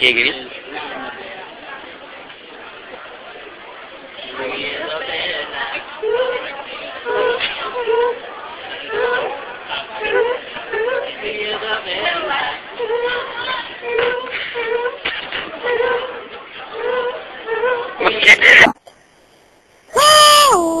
¿Qué gris? Oh.